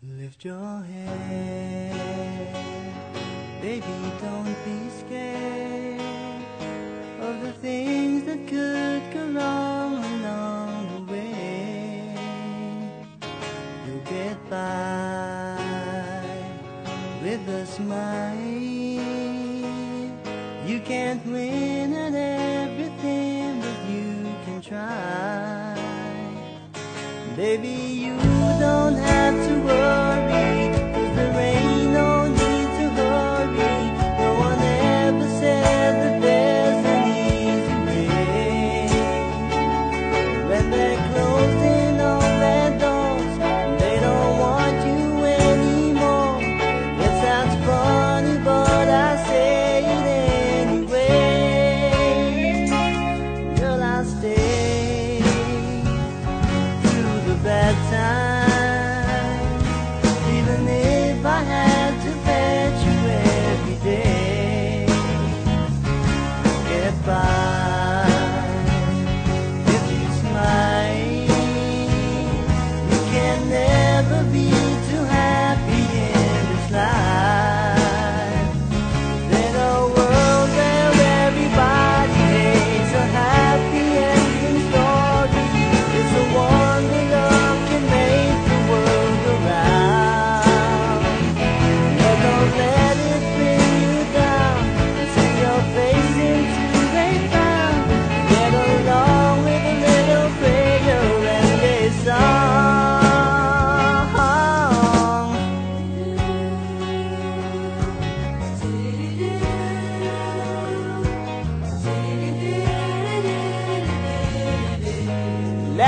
Lift your head, baby, don't be scared of the things that could go wrong along the way. You'll get by with a smile. You can't win at everything, but you can try. Baby, you don't have to worry.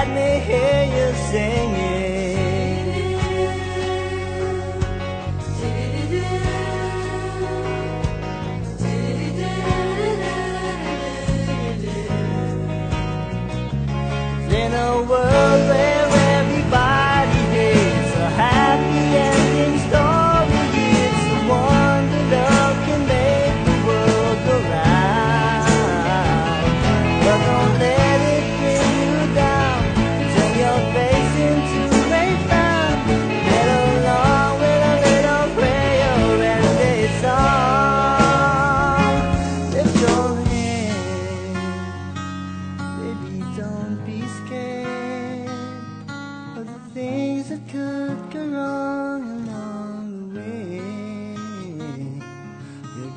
let me hear you singing. In a world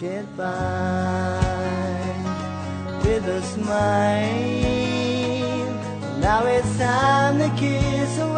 Goodbye by with a smile. Now it's time to kiss away.